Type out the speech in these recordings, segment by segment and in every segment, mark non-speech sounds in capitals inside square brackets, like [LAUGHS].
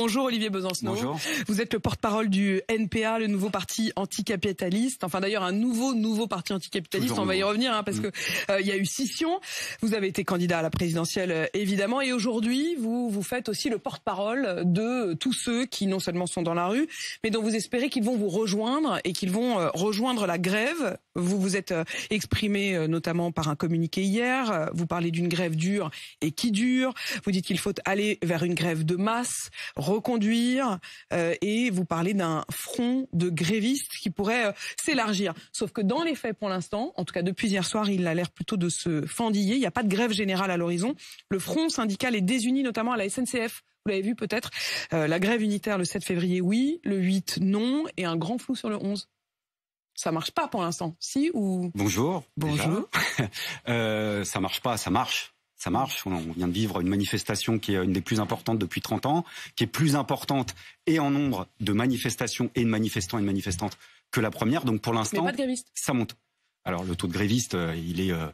Bonjour Olivier Besancenot. Bonjour. Vous êtes le porte-parole du NPA, le nouveau parti anticapitaliste. Enfin d'ailleurs un nouveau nouveau parti anticapitaliste. Toujours on va y revenir hein, parce Mm. que euh, il y a eu scission. Vous avez été candidat à la présidentielle euh, évidemment et aujourd'hui vous vous faites aussi le porte-parole de tous ceux qui non seulement sont dans la rue, mais dont vous espérez qu'ils vont vous rejoindre et qu'ils vont euh, rejoindre la grève. Vous vous êtes euh, exprimé notamment par un communiqué hier. Vous parlez d'une grève dure et qui dure. Vous dites qu'il faut aller vers une grève de masse, reconduire, euh, et vous parlez d'un front de grévistes qui pourrait euh, s'élargir. Sauf que dans les faits, pour l'instant, en tout cas depuis hier soir, il a l'air plutôt de se fendiller. Il n'y a pas de grève générale à l'horizon. Le front syndical est désuni, notamment à la SNCF. Vous l'avez vu peut-être. Euh, la grève unitaire le 7 février, oui. Le 8, non. Et un grand flou sur le 11. Ça marche pas pour l'instant. Si ou Bonjour. Bonjour. [LAUGHS] Euh, ça marche pas, ça marche. Ça marche. On on vient de vivre une manifestation qui est une des plus importantes depuis 30 ans, qui est plus importante et en nombre de manifestations et de manifestants et de manifestantes que la première. Donc pour l'instant, ça monte. Alors le taux de grévistes, euh, il est euh,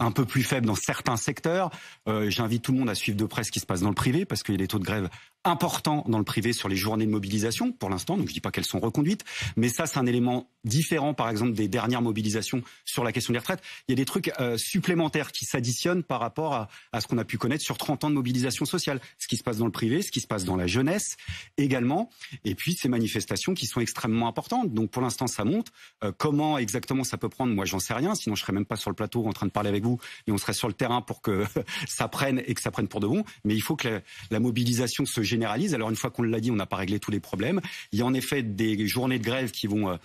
un peu plus faible dans certains secteurs. Euh, J'invite tout le monde à suivre de près ce qui se passe dans le privé, parce qu'il y a des taux de grève importants dans le privé sur les journées de mobilisation pour l'instant. Donc je dis pas qu'elles sont reconduites, mais ça c'est un élément différent, par exemple des dernières mobilisations sur la question des retraites. Il y a des trucs euh, supplémentaires qui s'additionnent par rapport à, ce qu'on a pu connaître sur 30 ans de mobilisation sociale. Ce qui se passe dans le privé, ce qui se passe dans la jeunesse également, et puis ces manifestations qui sont extrêmement importantes. Donc pour l'instant ça monte. Euh, comment exactement ça peut prendre, moi j'en sais rien. Sinon je serais même pas sur le plateau en train de parler avec vous, et on serait sur le terrain pour que [LAUGHS] ça prenne et que ça prenne pour de bon. Mais il faut que la, la mobilisation se généralise. Alors une fois qu'on l'a dit, on n'a pas réglé tous les problèmes. Il y a en effet des journées de grève qui vont euh,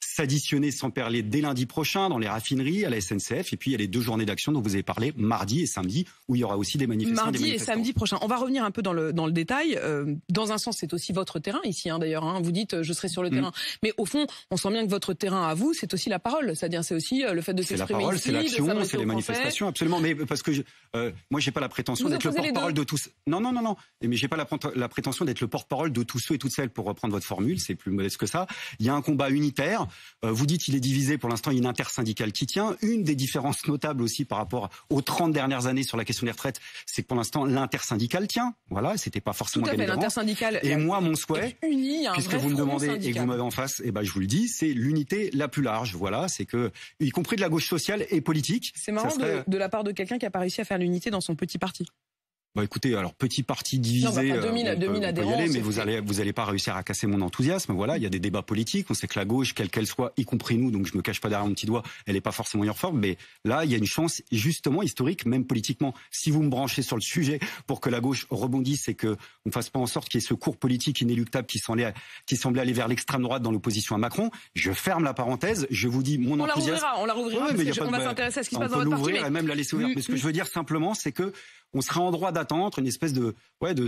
s'additionner sans parler dès lundi prochain dans les raffineries, à la SNCF. Et puis il y a les deux journées d'action dont vous avez parlé, mardi et samedi, où il y aura aussi des manifestations. Mardi des et samedi prochain. On va revenir un peu dans le dans le détail. Euh, dans un sens, c'est aussi votre terrain ici, hein, d'ailleurs. hein. Vous dites, euh, je serai sur le Mm. terrain, mais au fond, on sent bien que votre terrain à vous, c'est aussi la parole. C'est-à-dire, c'est aussi euh, le fait de C'est la s'exprimer parole, c'est l'action, c'est les manifestations, absolument. Mais parce que je, euh, moi, j'ai pas la prétention d'être le porte-parole de tous. Non, non, non, non. Mais j'ai pas la, la prétention d'être le porte-parole de tous ceux et toutes celles, pour reprendre votre formule. C'est plus modeste que ça. Il y a un combat unitaire. Euh, vous dites il est divisé. Pour l'instant, il y a une intersyndicale qui tient. Une des différences notables aussi par rapport aux 30 dernières années sur la question des retraites, c'est que pour l'instant, l'intersyndicale tient. Voilà, c'était pas Tout forcément à fait, d'avance. l'intersyndicale. Et moi, mon souhait, unie, puisque vous me demandez et que vous m'avez en face, eh ben, je vous le dis, c'est l'unité la plus large. Voilà, c'est que, y compris de la gauche sociale et politique. C'est marrant ça serait- de, de la part de quelqu'un qui a pas réussi à faire l'unité dans son petit parti. Bah écoutez, alors petit parti divisé, Non, bah, 2000 euh, on peut- 2000 on peut y adhérents, aller, c'est mais vous allez vous allez pas réussir à casser mon enthousiasme. Voilà, il y a des débats politiques. On sait que la gauche, quelle qu'elle soit, y compris nous, donc je me cache pas derrière mon petit doigt, elle est pas forcément uniforme. Mais là, il y a une chance justement historique, même politiquement, si vous me branchez sur le sujet, pour que la gauche rebondisse et que on fasse pas en sorte qu'il y ait ce cours politique inéluctable qui semblait qui semblait aller vers l'extrême droite dans l'opposition à Macron. Je ferme la parenthèse. Je vous dis mon On la enthousiasme. rouvrira, on la rouvrira, Ouais, parce mais y que on va bah, s'intéresser à ce qui se passe dans votre parti. l'ouvrir mais- et même la laisser ouverte. Mais ce que je veux dire simplement, c'est que on serait en droit d'attendre une espèce de ouais de-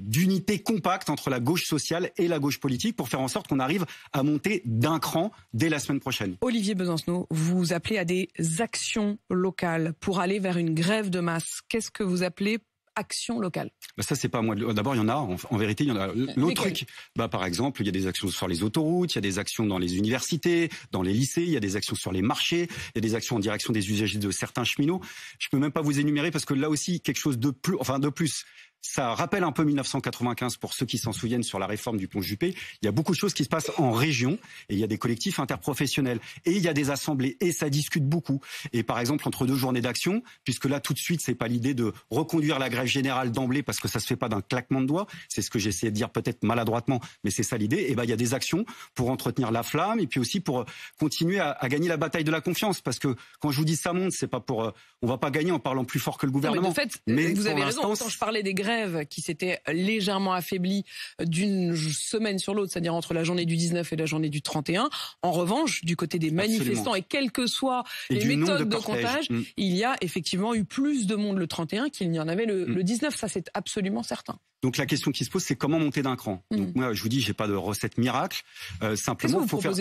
d'unité compacte entre la gauche sociale et la gauche politique pour faire en sorte qu'on arrive à monter d'un cran dès la semaine prochaine. Olivier Besancenot, vous appelez à des actions locales pour aller vers une grève de masse. Qu'est-ce que vous appelez action locale Bah ça c'est pas moi. D'abord il y en a. En, en vérité il y en a. L'autre Lesquelles truc, bah par exemple il y a des actions sur les autoroutes, il y a des actions dans les universités, dans les lycées, il y a des actions sur les marchés, il y a des actions en direction des usagers de certains cheminots. Je peux même pas vous énumérer parce que là aussi quelque chose de plus, enfin de plus. Ça rappelle un peu 1995 pour ceux qui s'en souviennent sur la réforme du pont Juppé. Il y a beaucoup de choses qui se passent en région et il y a des collectifs interprofessionnels et il y a des assemblées et ça discute beaucoup. Et par exemple entre deux journées d'action, puisque là tout de suite c'est pas l'idée de reconduire la grève générale d'emblée parce que ça se fait pas d'un claquement de doigts. C'est ce que j'ai essayé de dire peut-être maladroitement, mais c'est ça l'idée. Et ben il y a des actions pour entretenir la flamme et puis aussi pour euh, continuer à, à gagner la bataille de la confiance parce que quand je vous dis ça monte, c'est pas pour euh, on va pas gagner en parlant plus fort que le Non, mais gouvernement. de fait, Mais vous avez raison. Quand je parlais des grèves qui s'étaient légèrement affaiblies d'une semaine sur l'autre, c'est-à-dire entre la journée du 19 et la journée du 31, en revanche, du côté des manifestants et quelles que soient les méthodes de, comptage, Mm. il y a effectivement eu plus de monde le 31 qu'il n'y en avait le, Mm. le 19. Ça, c'est absolument certain. Donc la question qui se pose, c'est comment monter d'un cran? Mm. Donc moi, je vous dis, j'ai pas de recette miracle. Euh, simplement, il faut faire.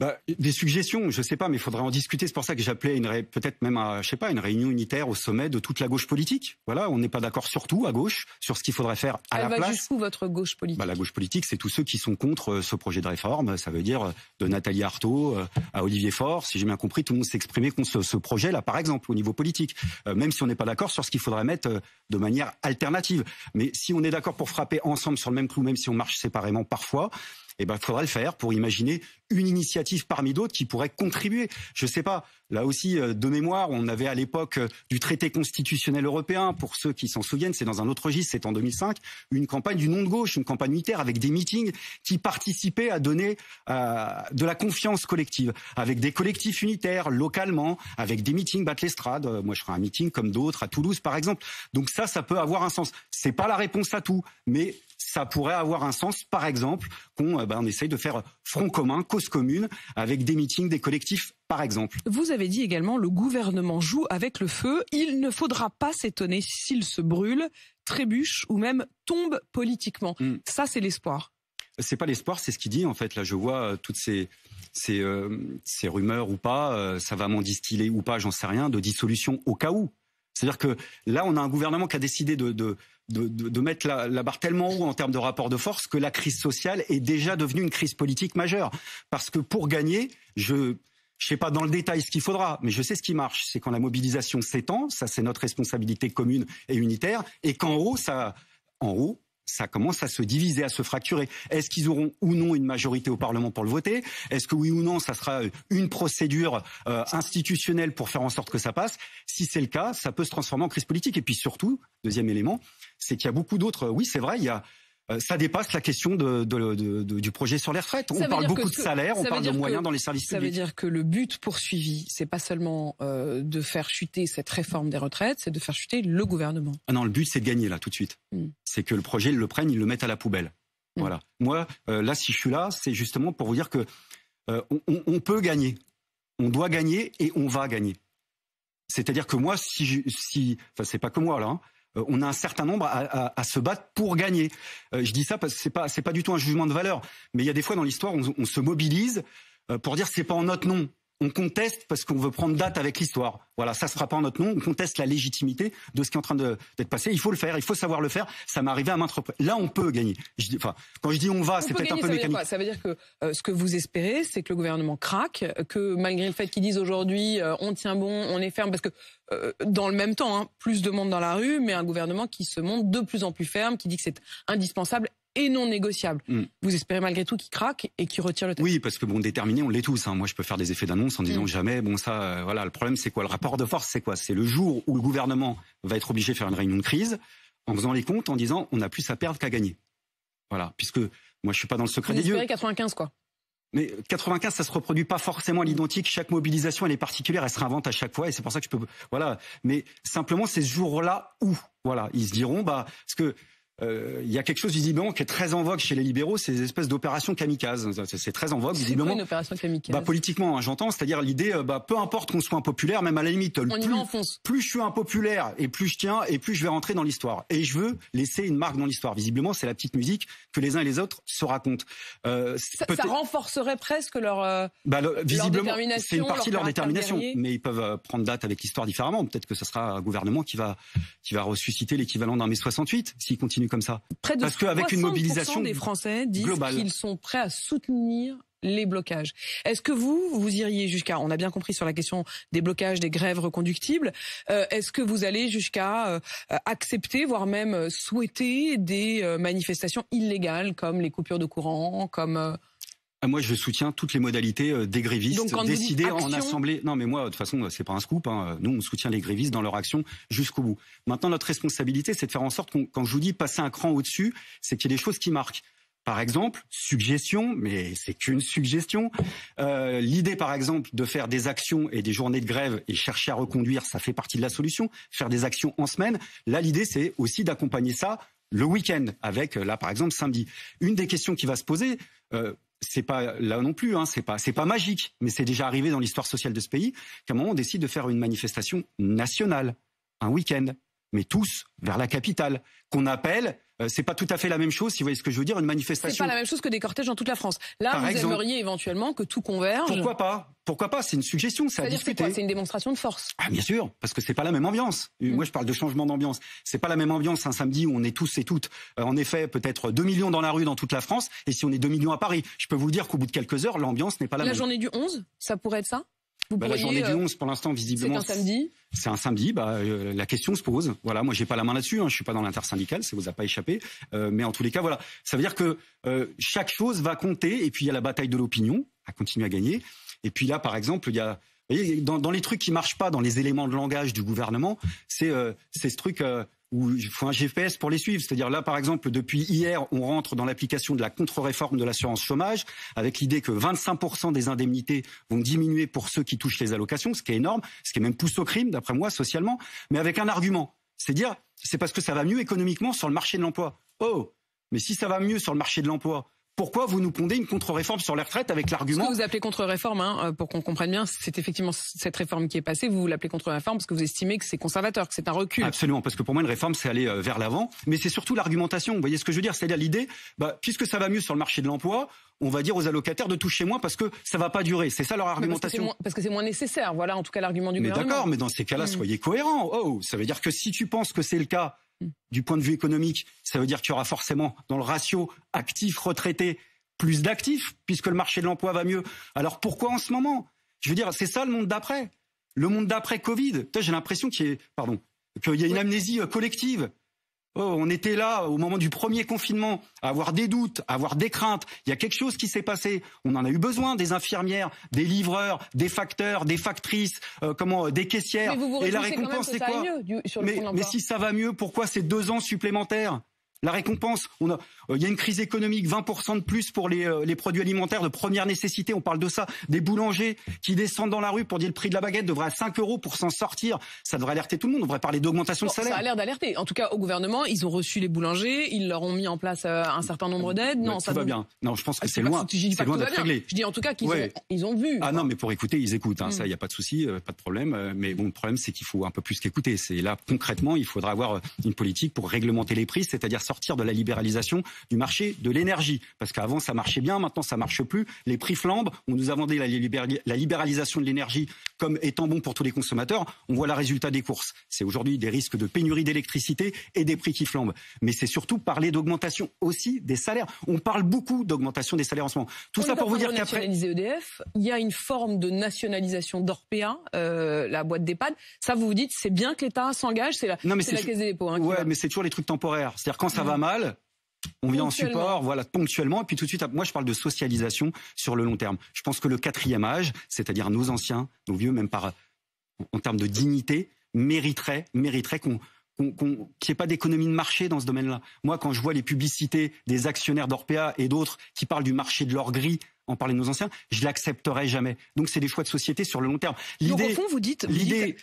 Bah, des suggestions, je sais pas, mais il faudrait en discuter. C'est pour ça que j'appelais une peut-être même à, je sais pas, une réunion unitaire au sommet de toute la gauche politique. Voilà, on n'est pas d'accord sur tout à gauche, sur ce qu'il faudrait faire à Elle la va place. jusqu'où votre gauche politique? Bah, la gauche politique, c'est tous ceux qui sont contre euh, ce projet de réforme. Ça veut dire euh, de Nathalie Arthaud euh, à Olivier Faure. Si j'ai bien compris, tout le monde exprimé contre ce, ce projet-là, par exemple, au niveau politique. Euh, même si on n'est pas d'accord sur ce qu'il faudrait mettre de manière alternative. Mais si on est d'accord pour frapper ensemble sur le même clou, même si on marche séparément parfois, eh ben, il faudra le faire pour imaginer une initiative parmi d'autres qui pourrait contribuer. Je sais pas. Là aussi, euh, de mémoire, on avait à l'époque euh, du traité constitutionnel européen, pour ceux qui s'en souviennent, c'est dans un autre registre, c'est en 2005, une campagne du nom de gauche, une campagne unitaire avec des meetings qui participaient à donner euh, de la confiance collective, avec des collectifs unitaires localement, avec des meetings battre l'estrade. Euh, Moi, je ferai un meeting comme d'autres à Toulouse, par exemple. Donc ça, ça peut avoir un sens. C'est pas la réponse à tout, mais ça pourrait avoir un sens, par exemple, qu'on euh, ben, on essaye de faire front commun, cause commune, avec des meetings, des collectifs, par exemple. Vous avez dit également le gouvernement joue avec le feu. Il ne faudra pas s'étonner s'il se brûle, trébuche ou même tombe politiquement. Mm. Ça, c'est l'espoir. C'est pas l'espoir, c'est ce qu'il dit en fait. Là, je vois euh, toutes ces ces, euh, ces rumeurs ou pas, euh, ça va m'en distiller ou pas, j'en sais rien, de dissolution au cas où. C'est-à-dire que là, on a un gouvernement qui a décidé de, de, de, mettre la, la barre tellement haut en termes de rapport de force que la crise sociale est déjà devenue une crise politique majeure. Parce que pour gagner, je je sais pas dans le détail ce qu'il faudra, mais je sais ce qui marche. C'est quand la mobilisation s'étend, ça c'est notre responsabilité commune et unitaire, et qu'en haut, ça, en haut, ça commence à se diviser, à se fracturer. Est-ce qu'ils auront ou non une majorité au Parlement pour le voter? Est-ce que oui ou non, ça sera une procédure euh, institutionnelle pour faire en sorte que ça passe? Si c'est le cas, ça peut se transformer en crise politique. Et puis surtout, deuxième élément, c'est qu'il y a beaucoup d'autres. Oui, c'est vrai, il y a euh, ça dépasse la question de, de, de, de, du projet sur les retraites. Ça on veut parle beaucoup de salaire, on ça veut parle de moyens que- dans les services Ça veut publics. dire que le but poursuivi, c'est pas seulement euh, de faire chuter cette réforme des retraites, c'est de faire chuter le gouvernement. Ah non, le but c'est de gagner là tout de suite. Mm. C'est que le projet ils le prennent, ils le mettent à la poubelle. Mm. Voilà. Moi, euh, là, si je suis là, c'est justement pour vous dire que euh, on, peut gagner, on doit gagner et on va gagner. C'est-à-dire que moi, si, je, si, enfin, c'est pas que moi là. hein, euh, on a un certain nombre à, à- à se battre pour gagner. Euh, je dis ça parce que c'est pas c'est pas du tout un jugement de valeur, mais il y a des fois dans l'histoire on, on se mobilise euh, pour dire c'est pas en notre nom. On conteste parce qu'on veut prendre date avec l'histoire. Voilà, ça se fera pas en notre nom. On conteste la légitimité de ce qui est en train d'être passé. Il faut le faire, il faut savoir le faire. Ça m'est arrivé à maintes reprises. Là, on peut gagner. Je dis, enfin, quand je dis on va, c'est peut peut-être un peu ça veut dire mécanique. quoi? Ça veut dire que euh, ce que vous espérez, c'est que le gouvernement craque, que malgré le fait qu'ils disent aujourd'hui euh, on tient bon, on est ferme, parce que euh, dans le même temps, hein, plus de monde dans la rue, mais un gouvernement qui se montre de plus en plus ferme, qui dit que c'est indispensable et non négociable. Mm. Vous espérez malgré tout qu'il craque et qu'il retire le texte Oui, parce que bon, déterminé, on l'est tous. hein. Moi, je peux faire des effets d'annonce en disant Mm. jamais. Bon, ça, euh, voilà. Le problème, c'est quoi? Le rapport de force, c'est quoi? C'est le jour où le gouvernement va être obligé de faire une réunion de crise en faisant les comptes, en disant on a plus à perdre qu'à gagner. Voilà, puisque moi, je suis pas dans le secret Vous des dieux. espérez 95 quoi. Mais 95, ça se reproduit pas forcément à l'identique. Chaque mobilisation, elle est particulière, elle se réinvente à chaque fois, et c'est pour ça que je peux, voilà. Mais simplement, c'est ce jour-là où, voilà, ils se diront, bah, parce que euh, il y a quelque chose visiblement qui est très en vogue chez les libéraux, c'est des espèces d'opérations kamikazes. C'est- très en vogue, C'est quoi visiblement. une opération kamikaze? Bah, politiquement, hein, j'entends, c'est-à-dire l'idée, euh, bah, peu importe qu'on soit impopulaire, même à la limite, On plus, plus je suis impopulaire et plus je tiens et plus je vais rentrer dans l'histoire. Et je veux laisser une marque dans l'histoire. Visiblement, c'est la petite musique que les uns et les autres se racontent. Euh, Ça, ça renforcerait presque leur. euh, bah, le- visiblement, détermination, c'est une partie de leur détermination, guerrier. mais ils peuvent euh, prendre date avec l'histoire différemment. Peut-être que ce sera un gouvernement qui va qui va ressusciter l'équivalent d'un mai 68 s'il continue comme ça. Près de Parce qu'avec une 60% mobilisation des Français disent qu'ils sont prêts à soutenir les blocages. Est-ce que vous, vous iriez jusqu'à, on a bien compris sur la question des blocages, des grèves reconductibles, euh, est-ce que vous allez jusqu'à euh, accepter, voire même souhaiter des euh, manifestations illégales comme les coupures de courant, comme euh, Moi, je soutiens toutes les modalités euh, des grévistes Donc, décidées en action- assemblée. Non, mais moi, de toute façon, c'est pas un scoop. Hein. Nous, on soutient les grévistes dans leur action jusqu'au bout. Maintenant, notre responsabilité, c'est de faire en sorte qu'on, quand je vous dis passer un cran au-dessus, c'est qu'il y ait des choses qui marquent. Par exemple, suggestion, mais c'est qu'une suggestion. Euh, L'idée, par exemple, de faire des actions et des journées de grève et chercher à reconduire, ça fait partie de la solution. Faire des actions en semaine. Là, l'idée, c'est aussi d'accompagner ça le week-end, avec là, par exemple, samedi. Une des questions qui va se poser. Euh, c'est pas là non plus, hein, c'est pas c'est pas magique, mais c'est déjà arrivé dans l'histoire sociale de ce pays qu'à un moment on décide de faire une manifestation nationale, un week-end, mais tous vers la capitale, qu'on appelle Euh, c'est pas tout à fait la même chose, si vous voyez ce que je veux dire, une manifestation. C'est pas la même chose que des cortèges dans toute la France. Là, vous aimeriez éventuellement que tout converge. Pourquoi pas? Pourquoi pas? C'est une suggestion, c'est à discuter. C'est une démonstration de force. Ah bien sûr, parce que c'est pas la même ambiance. Mm. Moi, je parle de changement d'ambiance. C'est pas la même ambiance un samedi où on est tous et toutes, euh, en effet, peut-être 2 millions dans la rue dans toute la France, et si on est 2 millions à Paris. Je peux vous dire qu'au bout de quelques heures, l'ambiance n'est pas la, même. La journée du 11, ça pourrait être ça? Bah, la journée du 11, pour l'instant, visiblement. C'est un samedi. C'est un samedi. Bah, euh, la question se pose. Voilà, moi, j'ai pas la main là-dessus. Hein, je suis pas dans l'intersyndicale, ça vous a pas échappé. Euh, mais en tous les cas, voilà, ça veut dire que euh, chaque chose va compter. Et puis il y a la bataille de l'opinion à continuer à gagner. Et puis là, par exemple, il y a dans, dans, les trucs qui marchent pas, dans les éléments de langage du gouvernement, c'est euh, ce truc euh, où il faut un GPS pour les suivre. C'est-à-dire là, par exemple, depuis hier, on rentre dans l'application de la contre-réforme de l'assurance chômage, avec l'idée que 25% des indemnités vont diminuer pour ceux qui touchent les allocations, ce qui est énorme, ce qui est même pousse au crime, d'après moi, socialement, mais avec un argument. C'est dire, c'est parce que ça va mieux économiquement sur le marché de l'emploi. Oh, mais si ça va mieux sur le marché de l'emploi, pourquoi vous nous pondez une contre-réforme sur les retraites avec l'argument Ce que vous appelez contre-réforme, hein, euh, pour qu'on comprenne bien, c'est effectivement cette réforme qui est passée. Vous l'appelez contre-réforme parce que vous estimez que c'est conservateur, que c'est un recul. Absolument, parce que pour moi une réforme c'est aller euh, vers l'avant, mais c'est surtout l'argumentation. Vous voyez ce que je veux dire? C'est-à-dire l'idée, bah, puisque ça va mieux sur le marché de l'emploi, on va dire aux allocataires de toucher moins parce que ça va pas durer. C'est ça leur argumentation. Parce que c'est moins, nécessaire. Voilà, en tout cas l'argument du mais gouvernement. Mais d'accord, mais dans ces cas-là, hmm. soyez cohérents. Oh, ça veut dire que si tu penses que c'est le cas. Du point de vue économique, ça veut dire qu'il y aura forcément dans le ratio actif retraité plus d'actifs, puisque le marché de l'emploi va mieux. Alors pourquoi en ce moment? Je veux dire, c'est ça le monde d'après. Le monde d'après Covid. J'ai l'impression qu'il y, a, pardon, qu'il y a une amnésie euh, collective. Oh, on était là au moment du premier confinement, à avoir des doutes, à avoir des craintes. Il y a quelque chose qui s'est passé. On en a eu besoin des infirmières, des livreurs, des facteurs, des factrices, euh, comment, des caissières. Et la récompense, c'est quoi mais si ça va mieux, pourquoi c'est deux ans supplémentaires? La récompense, on a, euh, il y a une crise économique, 20% de plus pour les, euh, les, produits alimentaires de première nécessité. On parle de ça. Des boulangers qui descendent dans la rue pour dire le prix de la baguette devrait à 5 euros pour s'en sortir. Ça devrait alerter tout le monde. On devrait parler d'augmentation de salaire. Ça a l'air d'alerter. En tout cas, au gouvernement, ils ont reçu les boulangers, ils leur ont mis en place euh, un certain nombre d'aides. Non, ça va bien. Non, je pense que ah, c'est loin. C'est loin d'être réglé. Je dis en tout cas qu'ils ont, ils ont vu. Ah non, mais pour écouter, ils écoutent. Hein. Mm. Ça, il n'y a pas de souci, pas de problème. Mais bon, le problème, c'est qu'il faut un peu plus qu'écouter. C'est là concrètement, il faudra avoir une politique pour réglementer les prix, c'est-à-dire sortir de la libéralisation du marché de l'énergie. Parce qu'avant, ça marchait bien, maintenant, ça marche plus. Les prix flambent. On nous a vendu la, libéralisation de l'énergie comme étant bon pour tous les consommateurs. On voit le résultat des courses. C'est aujourd'hui des risques de pénurie d'électricité et des prix qui flambent. Mais c'est surtout parler d'augmentation aussi des salaires. On parle beaucoup d'augmentation des salaires en ce moment. Tout ça pour vous dire qu'après. EDF, il y a une forme de nationalisation d'Orpea, euh, la boîte d'EHPAD. Ça, vous vous dites, c'est bien que l'État s'engage, c'est la, la caisse des dépôts. Hein, ouais, mais c'est toujours les trucs temporaires. C'est-à-dire quand ça va mal, on vient en support, voilà, ponctuellement, et puis tout de suite, moi je parle de socialisation sur le long terme. Je pense que le quatrième âge, c'est-à-dire nos anciens, nos vieux, même par en termes de dignité, mériterait, mériterait qu'on qu'il n'y ait pas d'économie de marché dans ce domaine-là. Moi, quand je vois les publicités des actionnaires d'Orpea et d'autres qui parlent du marché de l'or gris en parler de nos anciens, je l'accepterai jamais. Donc c'est des choix de société sur le long terme. Donc au fond, vous dites,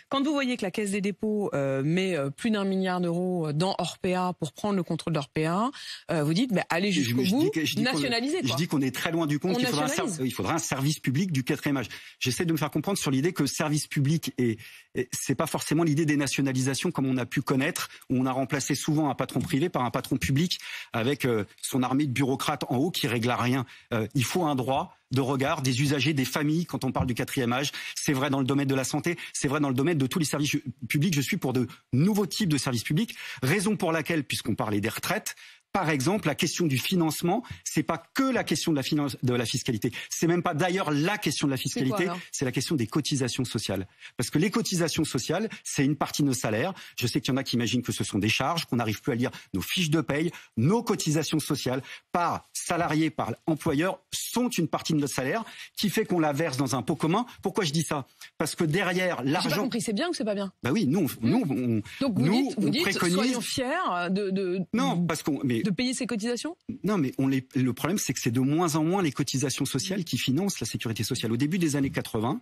quand vous voyez que la Caisse des dépôts euh, met euh, plus d'un milliard d'euros dans Orpea pour prendre le contrôle d'Orpea, euh, vous dites, mais allez jusqu'au bout, nationaliser. Je dis qu'on est très loin du compte. Il faudra, un, il faudra, un, service public du quatrième âge. J'essaie de me faire comprendre sur l'idée que service public et, et c'est pas forcément l'idée des nationalisations comme on a pu connaître, où on a remplacé souvent un patron privé par un patron public avec son armée de bureaucrates en haut qui règle rien. il faut un droit de regard des usagers, des familles quand on parle du quatrième âge. C'est vrai dans le domaine de la santé, c'est vrai dans le domaine de tous les services publics. Je suis pour de nouveaux types de services publics, raison pour laquelle, puisqu'on parlait des retraites, par exemple, la question du financement, c'est pas que la question de la, finance, de la fiscalité. C'est même pas d'ailleurs la question de la fiscalité, c'est la question des cotisations sociales. Parce que les cotisations sociales, c'est une partie de nos salaires. Je sais qu'il y en a qui imaginent que ce sont des charges, qu'on n'arrive plus à lire nos fiches de paye. Nos cotisations sociales, par salarié, par employeur, sont une partie de notre salaire qui fait qu'on la verse dans un pot commun. Pourquoi je dis ça? Parce que derrière l'argent. J'ai compris, c'est bien ou c'est pas bien? Bah oui, nous, nous, on, Donc vous nous, dites, vous dites, soyons fiers de, de... Non, parce qu'on de payer ses cotisations? Non, mais on les, le problème, c'est que c'est de moins en moins les cotisations sociales qui financent la sécurité sociale. Au début des années 80,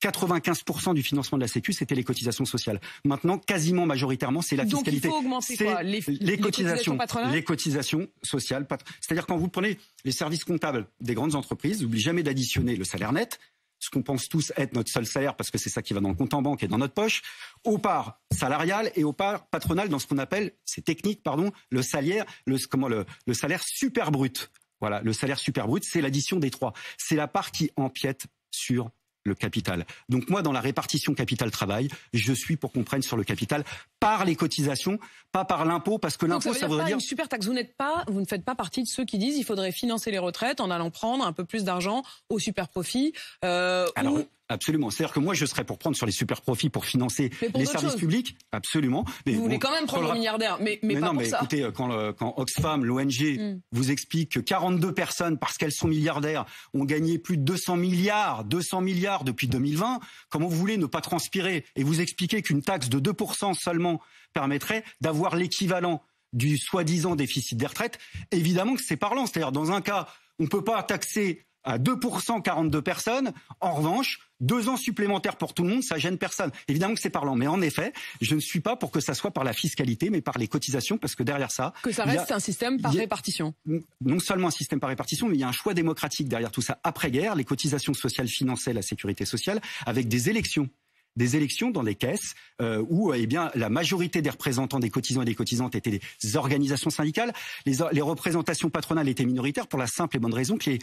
95% du financement de la Sécu, c'était les cotisations sociales. Maintenant, quasiment majoritairement, c'est la fiscalité. Donc il faut augmenter quoi? Les, les, cotisations, les cotisations sociales. C'est-à-dire quand vous prenez les services comptables des grandes entreprises, n'oubliez jamais d'additionner le salaire net, ce qu'on pense tous être notre seul salaire parce que c'est ça qui va dans le compte en banque et dans notre poche, aux parts salariales et aux parts patronales dans ce qu'on appelle, c'est technique, pardon, le salaire, le, comment, le, le salaire super brut. Voilà, le salaire super brut, c'est l'addition des trois. C'est la part qui empiète sur le capital. Donc moi, dans la répartition capital-travail, je suis pour qu'on prenne sur le capital par les cotisations, pas par l'impôt, parce que l'impôt, ça, veut dire... Une super taxe. Vous n'êtes pas, vous ne faites pas partie de ceux qui disent il faudrait financer les retraites en allant prendre un peu plus d'argent au super profit. Euh, Alors, Absolument. C'est-à-dire que moi, je serais pour prendre sur les super profits pour financer les services publics. Absolument. Mais vous voulez quand même prendre le... milliardaires, mais, mais, pas non, pour mais ça. écoutez, euh, quand, quand Oxfam, l'ONG, hmm. vous explique que 42 personnes, parce qu'elles sont milliardaires, ont gagné plus de 200 milliards, 200 milliards depuis 2020, comment vous voulez ne pas transpirer et vous expliquer qu'une taxe de 2% seulement permettrait d'avoir l'équivalent du soi-disant déficit des retraites? Évidemment que c'est parlant. C'est-à-dire, dans un cas, on ne peut pas taxer à 2% 42 personnes. En revanche, deux ans supplémentaires pour tout le monde, ça gêne personne. Évidemment que c'est parlant, mais en effet, je ne suis pas pour que ça soit par la fiscalité, mais par les cotisations, parce que derrière ça, que ça reste un système par répartition. Non seulement un système par répartition, mais il y a un choix démocratique derrière tout ça. Après guerre, les cotisations sociales finançaient la sécurité sociale avec des élections des élections dans des caisses euh, où eh bien la majorité des représentants des cotisants et des cotisantes étaient des organisations syndicales, les, les représentations patronales étaient minoritaires pour la simple et bonne raison que les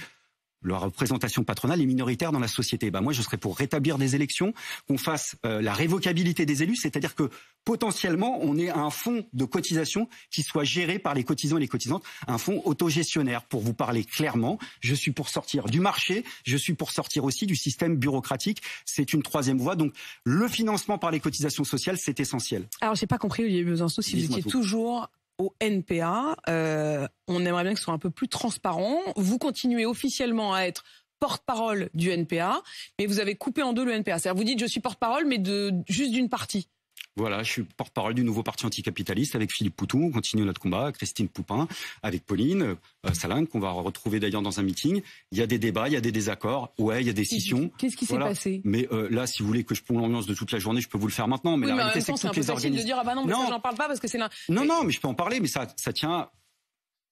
la représentation patronale est minoritaire dans la société. Ben moi, je serais pour rétablir des élections, qu'on fasse euh, la révocabilité des élus, c'est-à-dire que potentiellement, on ait un fonds de cotisation qui soit géré par les cotisants et les cotisantes, un fonds autogestionnaire. Pour vous parler clairement, je suis pour sortir du marché, je suis pour sortir aussi du système bureaucratique. C'est une troisième voie. Donc, le financement par les cotisations sociales, c'est essentiel. Alors, j'ai pas compris, Olivier Besançon, si vous étiez toujours au NPA. Euh, on aimerait bien que ce soit un peu plus transparent. Vous continuez officiellement à être porte-parole du NPA, mais vous avez coupé en deux le NPA. C'est-à-dire vous dites je suis porte-parole, mais de juste d'une partie. Voilà, je suis porte-parole du nouveau parti anticapitaliste avec Philippe Poutou. On continue notre combat. Christine Poupin, avec Pauline euh, Salin, qu'on va retrouver d'ailleurs dans un meeting. Il y a des débats, il y a des désaccords. Ouais, il y a des scissions. Qu'est-ce qui s'est passé? Mais euh, là, si vous voulez que je prolonge l'ambiance de toute la journée, je peux vous le faire maintenant. Mais la réalité, c'est que toutes les organisations. de dire ah bah non, mais j'en parle pas parce que c'est là. Non, non, mais je peux en parler, mais ça, ça tient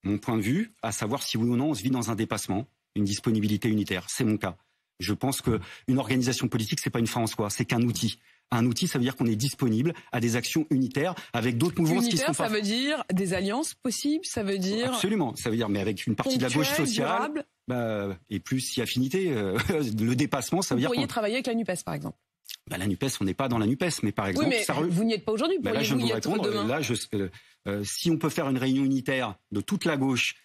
mon point de vue à savoir si oui ou non on se vit dans un dépassement, une disponibilité unitaire. C'est mon cas. Je pense qu'une organisation politique, c'est pas une fin en soi, c'est qu'un outil. Un outil, ça veut dire qu'on est disponible à des actions unitaires avec d'autres mouvements qui sont ça veut dire des alliances possibles, ça veut dire absolument, ça veut dire mais avec une partie de la gauche sociale, bah, et plus si affinité, euh, [LAUGHS] le dépassement, ça veut vous dire. Vous pourriez travailler avec la Nupes, par exemple. Bah, la Nupes, on n'est pas dans la Nupes, mais par exemple, oui, mais vous n'y êtes pas aujourd'hui. Bah, là, je vous répondre. Là, je, euh, euh, si on peut faire une réunion unitaire de toute la gauche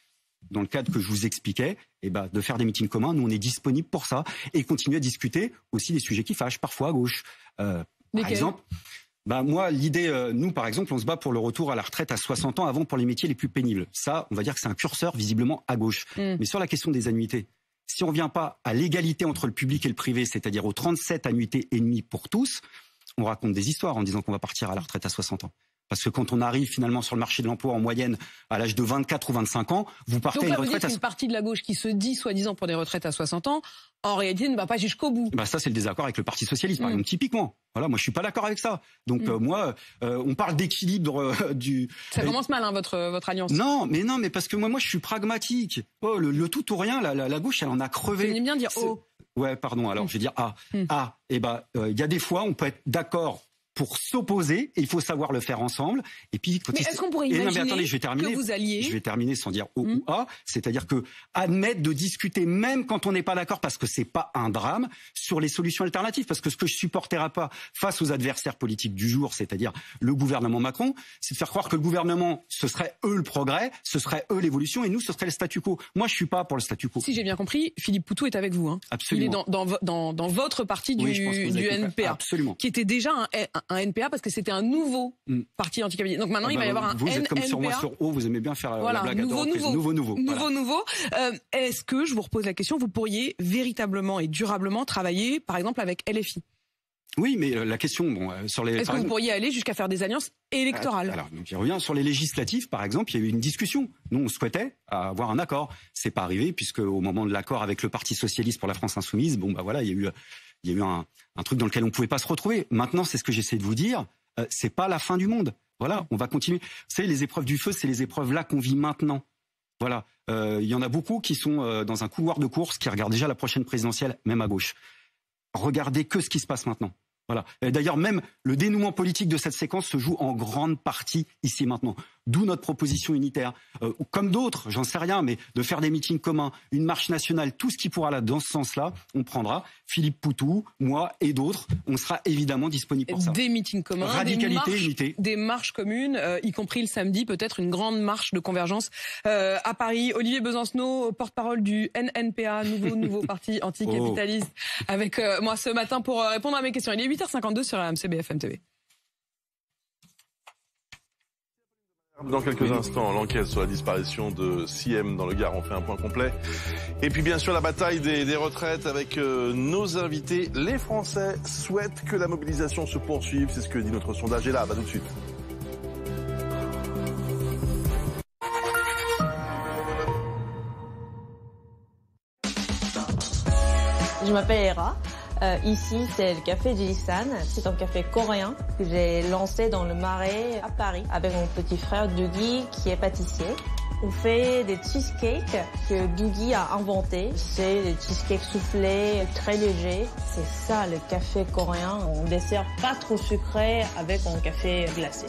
dans le cadre que je vous expliquais, eh ben, de faire des meetings communs. Nous, on est disponible pour ça et continuer à discuter aussi des sujets qui fâchent, parfois à gauche. Euh, par exemple, bah moi, l'idée, euh, nous par exemple, on se bat pour le retour à la retraite à 60 ans avant pour les métiers les plus pénibles. Ça, on va dire que c'est un curseur visiblement à gauche. Hmm. Mais sur la question des annuités, si on ne vient pas à l'égalité entre le public et le privé, c'est-à-dire aux 37 annuités et demie pour tous, on raconte des histoires en disant qu'on va partir à la retraite à 60 ans. Parce que quand on arrive finalement sur le marché de l'emploi en moyenne à l'âge de 24 ou 25 ans, vous partez Donc à une retraite. Vous une partie de la gauche qui se dit soi-disant pour des retraites à 60 ans, en réalité ne va pas jusqu'au bout. Bah ça c'est le désaccord avec le Parti socialiste, par mm. exemple, typiquement. Voilà, moi je suis pas d'accord avec ça. Donc mm. euh, moi, euh, on parle d'équilibre euh, du. Ça commence mal hein, votre votre alliance. Non, mais non, mais parce que moi moi je suis pragmatique. Oh, le, tout ou rien, la, la, gauche elle en a crevé. Vous bien dire oh. Ouais, pardon. Alors mm. je vais dire ah ah. Et eh ben il y a des fois on peut être d'accord pour s'opposer et il faut savoir le faire ensemble. Et puis, mais est-ce qu'on pourrait imaginer attendez, je vais terminer, que vous alliez Je vais terminer sans dire O ou hmm. A, c'est-à-dire que admettre de discuter même quand on n'est pas d'accord parce que c'est pas un drame sur les solutions alternatives. Parce que ce que je supporterai pas face aux adversaires politiques du jour, c'est-à-dire le gouvernement Macron, c'est de faire croire que le gouvernement ce serait eux le progrès, ce serait eux l'évolution et nous ce serait le statu quo. Moi je suis pas pour le statu quo. Si j'ai bien compris, Philippe Poutou est avec vous. Hein. Absolument. Il est dans, dans, dans, dans votre parti du, du NPA, Absolument. qui était déjà un, un NPA parce que c'était un nouveau mm. parti anticapitaliste. Donc maintenant, ah il va y bah, avoir un Vous êtes comme sur moi sur O, vous aimez bien faire la blague nouveau, nouveau, nouveau, nouveau, nouveau, nouveau. Euh, Est-ce que je vous repose la question, vous pourriez véritablement et durablement travailler, par exemple, avec LFI oui, mais euh, la question, bon, euh, sur les. Est-ce que vous pourriez aller jusqu'à faire des alliances électorales Alors, donc, il revient sur les législatives, par exemple. Il y a eu une discussion. Nous, on souhaitait avoir un accord. C'est pas arrivé puisque au moment de l'accord avec le Parti socialiste pour la France insoumise, bon, bah voilà, il y a eu il y a eu un, un truc dans lequel on pouvait pas se retrouver. Maintenant, c'est ce que j'essaie de vous dire. Euh, c'est pas la fin du monde. Voilà, on va continuer. Vous savez, les épreuves du feu, c'est les épreuves là qu'on vit maintenant. Voilà, euh, il y en a beaucoup qui sont euh, dans un couloir de course, qui regardent déjà la prochaine présidentielle, même à gauche. Regardez que ce qui se passe maintenant. Voilà. D'ailleurs, même le dénouement politique de cette séquence se joue en grande partie ici maintenant. D'où notre proposition unitaire. Euh, comme d'autres, j'en sais rien, mais de faire des meetings communs, une marche nationale, tout ce qui pourra là dans ce sens-là, on prendra. Philippe Poutou, moi et d'autres, on sera évidemment disponible pour ça. Des meetings communs, Radicalité, des marches, des marches communes, euh, y compris le samedi, peut-être une grande marche de convergence euh, à Paris. Olivier Besancenot, porte-parole du NNPA, nouveau nouveau [LAUGHS] parti anticapitaliste, oh. avec euh, moi ce matin pour répondre à mes questions. Il est 8h52 sur la MCBFM TV. Dans quelques instants, l'enquête sur la disparition de Siem dans le Gard, on fait un point complet. Et puis bien sûr la bataille des, des retraites avec euh, nos invités. Les Français souhaitent que la mobilisation se poursuive, c'est ce que dit notre sondage. Et là, bah tout de suite. Je m'appelle Hera. Euh, ici, c'est le café Jisan. C'est un café coréen que j'ai lancé dans le Marais à Paris avec mon petit frère Dougie qui est pâtissier. On fait des cheesecakes que Dougie a inventé. C'est des cheesecakes soufflés, très légers. C'est ça le café coréen. On dessert pas trop sucré avec un café glacé.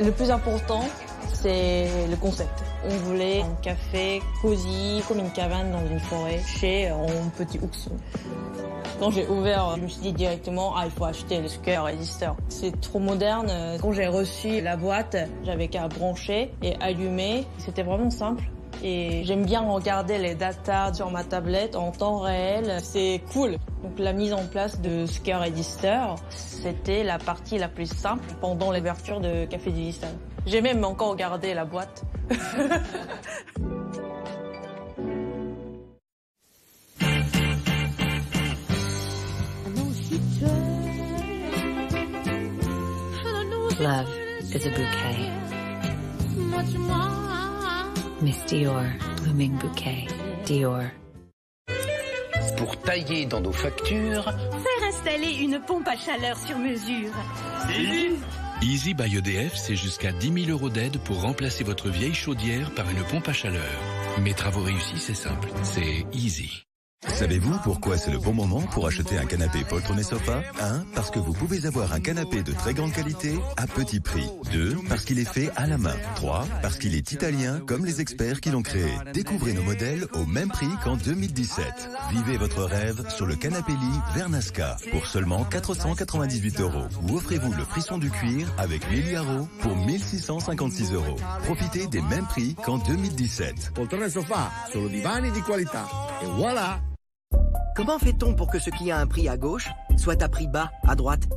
Le plus important, c'est le concept. On voulait un café cosy, comme une cabane dans une forêt, chez un petit ourson. Quand j'ai ouvert, je me suis dit directement, ah, il faut acheter le Scare Resistor. C'est trop moderne. Quand j'ai reçu la boîte, j'avais qu'à brancher et allumer. C'était vraiment simple. Et j'aime bien regarder les datas sur ma tablette en temps réel. C'est cool. Donc la mise en place de Scare Register, c'était la partie la plus simple pendant l'ouverture de Café du J'ai même encore regardé la boîte. [LAUGHS] Love is a bouquet. Miss Dior, blooming bouquet. Dior. Pour tailler dans nos factures, faire installer une pompe à chaleur sur mesure. Easy Easy by EDF, c'est jusqu'à 10 000 euros d'aide pour remplacer votre vieille chaudière par une pompe à chaleur. Mes travaux réussis, c'est simple. C'est Easy. Savez-vous pourquoi c'est le bon moment pour acheter un canapé poltron et sofa 1. Parce que vous pouvez avoir un canapé de très grande qualité à petit prix. 2. Parce qu'il est fait à la main. 3. Parce qu'il est italien comme les experts qui l'ont créé. Découvrez nos modèles au même prix qu'en 2017. Vivez votre rêve sur le canapé lit Vernasca pour seulement 498 euros. Ou offrez-vous le frisson du cuir avec Liliaro pour 1656 euros. Profitez des mêmes prix qu'en 2017. Poltron sofa, solo divani di qualità. Et voilà Comment fait-on pour que ce qui a un prix à gauche soit à prix bas à droite?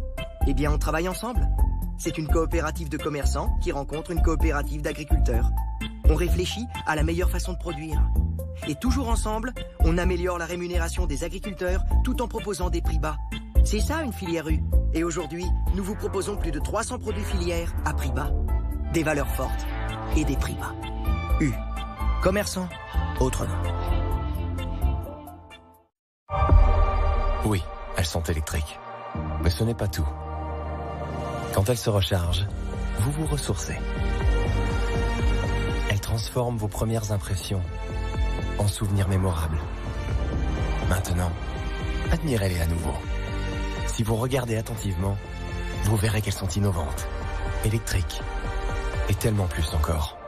Eh bien, on travaille ensemble. C'est une coopérative de commerçants qui rencontre une coopérative d'agriculteurs. On réfléchit à la meilleure façon de produire. Et toujours ensemble, on améliore la rémunération des agriculteurs tout en proposant des prix bas. C'est ça une filière U. Et aujourd'hui, nous vous proposons plus de 300 produits filières à prix bas. Des valeurs fortes et des prix bas. U. Commerçants, autrement. Oui, elles sont électriques. Mais ce n'est pas tout. Quand elles se rechargent, vous vous ressourcez. Elles transforment vos premières impressions en souvenirs mémorables. Maintenant, admirez-les à nouveau. Si vous regardez attentivement, vous verrez qu'elles sont innovantes, électriques et tellement plus encore.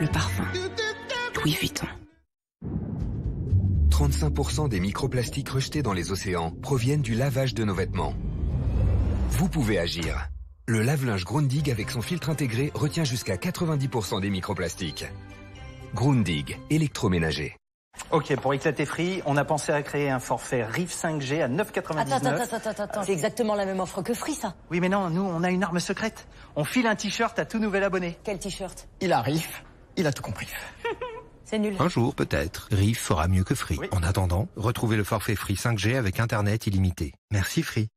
Le parfum. Louis Vuitton. 35% des microplastiques rejetés dans les océans proviennent du lavage de nos vêtements. Vous pouvez agir. Le lave-linge Grundig avec son filtre intégré retient jusqu'à 90% des microplastiques. Grundig, électroménager. Ok, pour éclater Free, on a pensé à créer un forfait RIF 5G à 9,99. Attends, attends, attends, attends, attends. c'est exactement la même offre que Free, ça. Oui, mais non, nous, on a une arme secrète. On file un t-shirt à tout nouvel abonné. Quel t-shirt? Il arrive. Il a tout compris. [LAUGHS] C'est nul. Un jour, peut-être, Riff fera mieux que Free. En attendant, retrouvez le forfait Free 5G avec Internet illimité. Merci Free.